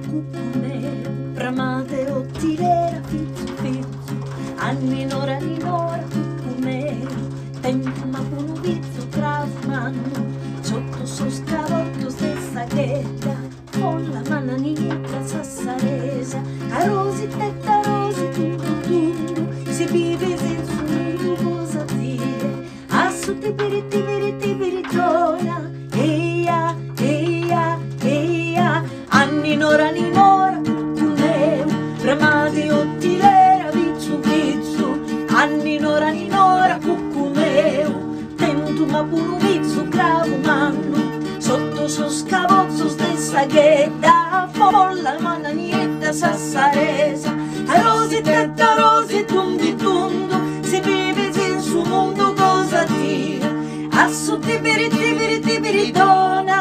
cucune Bramate ottilera fizzu fizzu Anni nora ni nora cucune Tempo ma punu vizzu trasmanno Sotto so scavotto stessa chetta Con la mananietta sassaresa A rosi tetta rosi tundu tundu Si vive senza un cosa dire A su tibiri Nora ni nora cucuneu Ramadi ottilera vizzu vizzu. Anni nora ni nora cucuneu Tentu ma punu vizzu cravo mannu. Sotto so scavozzo stessa ghetta Folla mananietta sassaresa. A rosi tetta rosi tundi tundu. Si vive in su mondo cosa dire? A su tibiri tibiri tibiri dona